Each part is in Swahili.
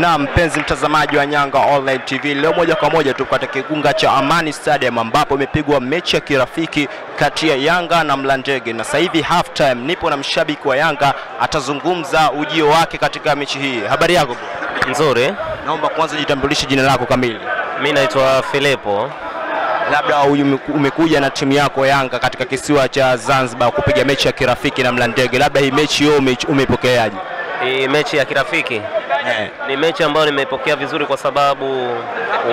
Na mpenzi mtazamaji wa Nyanga Online TV, leo moja kwa moja tu katika kigunga cha Amani Stadium ambapo imepigwa mechi ya kirafiki kati ya Yanga na Mlandege, na sasa hivi half time nipo na mshabiki wa Yanga atazungumza ujio wake katika mechi hii. Habari yako? Nzuri, Naomba kwanza jitambulishe jina lako kamili, Mimi naitwa Filipo. labda umekuja na timu yako Yanga katika kisiwa cha Zanzibar kupiga mechi ya kirafiki na Mlandege, labda hii mechi hiyo ume- umeipokeaje? Hii mechi ya kirafiki yeah. ni mechi ambayo nimeipokea vizuri, kwa sababu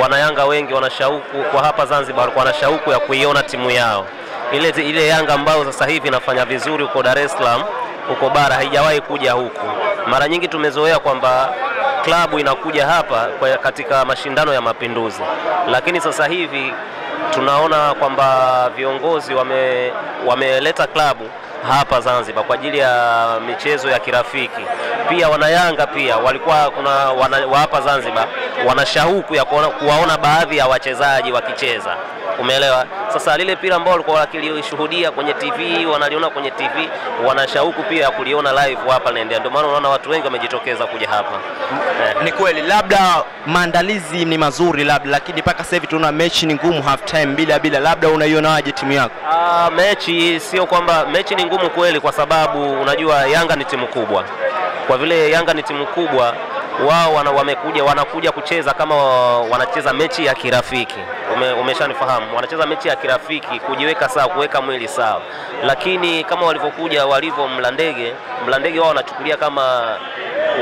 wanayanga wengi wana shauku kwa hapa Zanzibar, walikuwa wana shauku ya kuiona timu yao ile, ile Yanga ambayo sasa hivi inafanya vizuri huko Dar es Salaam, huko bara, haijawahi kuja huku. Mara nyingi tumezoea kwamba klabu inakuja hapa kwa katika mashindano ya Mapinduzi, lakini sasa hivi tunaona kwamba viongozi wameleta wame, wameleta klabu hapa Zanzibar kwa ajili ya michezo ya kirafiki. Pia wanayanga pia walikuwa kuna wana, wa hapa Zanzibar wana shauku ya kuwaona baadhi ya wachezaji wakicheza, umeelewa? Sasa lile pira ambao walikuwa wakilishuhudia kwenye TV, wanaliona kwenye TV, wanashauku pia ya kuliona live hapa linaendelea. Ndio maana unaona watu wengi wamejitokeza kuja hapa eh. Ni kweli, labda maandalizi ni mazuri labda, lakini mpaka sasa hivi tunaona mechi ni ngumu, half time bila bila, labda unaionaje timu yako? Ah, mechi sio kwamba mechi ni ngumu kweli, kwa sababu unajua Yanga ni timu kubwa. Kwa vile Yanga ni timu kubwa, wao wana, wamekuja wanakuja kucheza kama wanacheza mechi ya kirafiki. Ume, umeshanifahamu, wanacheza mechi ya kirafiki, kujiweka sawa, kuweka mwili sawa. Lakini kama walivyokuja walivyo Mlandege, Mlandege wao wanachukulia kama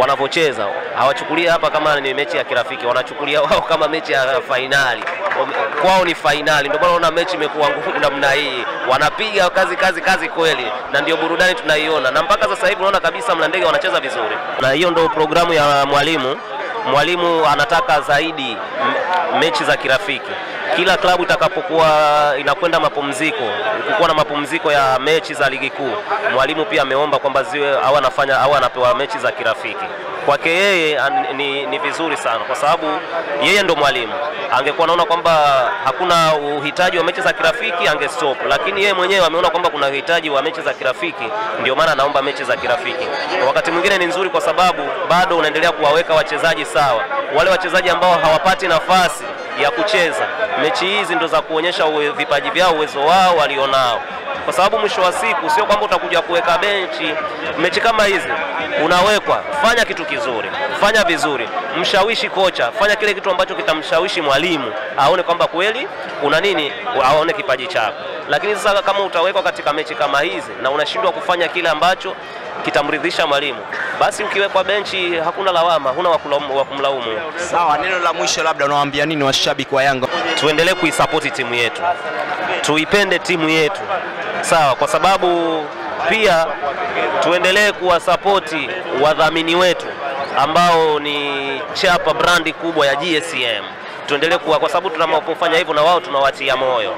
wanavyocheza, hawachukulia hapa kama ni mechi ya kirafiki, wanachukulia wao kama mechi ya fainali. Kwao ni fainali, ndio maana unaona mechi imekuwa ngumu namna hii, wanapiga kazi kazi kazi kweli, na ndio burudani tunaiona, na mpaka sasa hivi unaona kabisa Mlandege wanacheza vizuri, na hiyo ndio programu ya mwalimu. Mwalimu anataka zaidi mechi za kirafiki. Kila klabu itakapokuwa inakwenda mapumziko, kukuwa na mapumziko ya mechi za ligi kuu, mwalimu pia ameomba kwamba ziwe au anafanya au anapewa mechi za kirafiki. Kwake yeye ni, ni vizuri sana, kwa sababu yeye ndo mwalimu. Angekuwa naona kwamba hakuna uhitaji wa mechi za kirafiki angestop, lakini yeye mwenyewe ameona kwamba kuna uhitaji wa mechi za kirafiki, ndio maana anaomba mechi za kirafiki. Wakati mwingine ni nzuri, kwa sababu bado unaendelea kuwaweka wachezaji sawa, wale wachezaji ambao hawapati nafasi ya kucheza mechi hizi ndo za kuonyesha vipaji vyao, uwezo wao walionao, kwa sababu mwisho wa siku sio kwamba utakuja kuweka benchi. Mechi kama hizi unawekwa, fanya kitu kizuri, fanya vizuri, mshawishi kocha, fanya kile kitu ambacho kitamshawishi mwalimu aone kwamba kweli una nini, aone kipaji chako. Lakini sasa kama utawekwa katika mechi kama hizi na unashindwa kufanya kile ambacho kitamridhisha mwalimu, basi ukiwekwa benchi hakuna lawama, huna wa kumlaumu. Sawa, neno la mwisho labda unawaambia nini washabiki wa Yanga? tuendelee kuisapoti timu yetu, tuipende timu yetu, sawa, kwa sababu pia tuendelee kuwasapoti wadhamini wetu ambao ni chapa brandi kubwa ya GSM. Tuendelee kuwa, kwa sababu tunapofanya hivyo na wao tunawatia moyo.